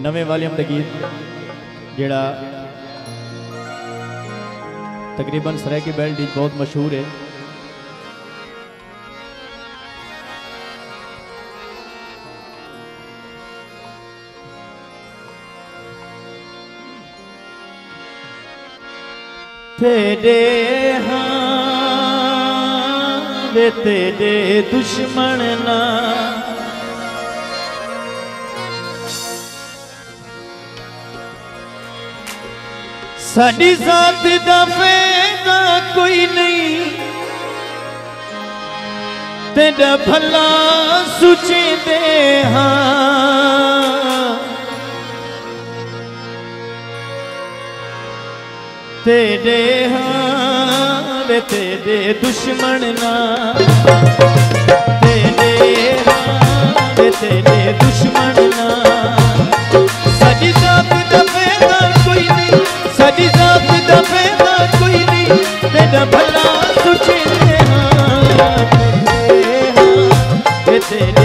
ਨਵੇਂ ਵਾਲੀਅਮ ਦਾ ਗੀਤ ਜਿਹੜਾ ਤਕਰੀਬਨ ਸਰਾਇਕੀ ਬੈਲਟ ਵਿੱਚ ਬਹੁਤ ਮਸ਼ਹੂਰ ਹੈ ਤੇਰੇ ਹਾਂ ਵੇ ਤੇਰੇ ਦੁਸ਼ਮਣ ਨਾ ਸਾਡੀ ਜ਼ਾਤ ਦਾ ਫਾਇਦਾ ਕੋਈ ਨਹੀਂ ਤੇਰਾ ਭਲਾ ਸੁਚੇਦੇ ਹਾਂ ਤੇਰੇ ਹਾਂ ਵੇ ਤੇਰੇ ਦੁਸ਼ਮਣ ਨਾ ਤੇਰੇ ਹਾਂ ਵੇ ਤੇਰੇ ਦੁਸ਼ਮਣ ਹਾਂ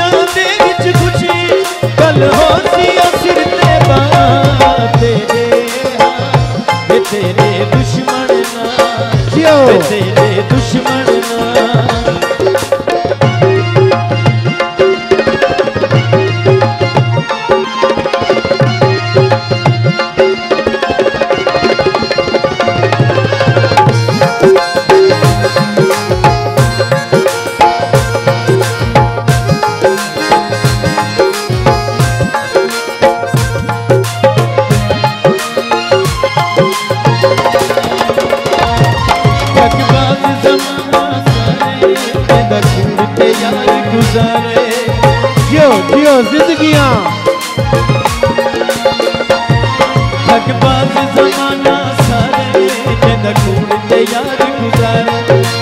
तयारु गुज़ारे कं ज़िंदगीअ तयारु गुज़ारे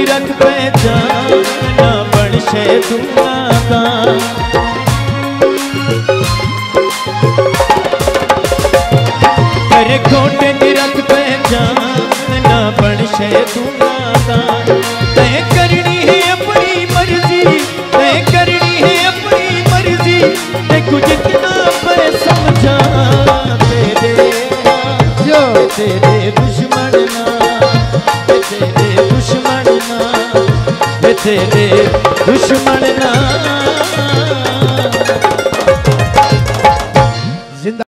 तीरथ पहचान न बनशे तुमाका अरे खोटे तीरथ पहचान न बनशे तुमाका तय करनी है अपनी मर्ज़ी तय करनी है अपनी मर्ज़ी पर समझा दे दे दे तेरे दुश्मन ना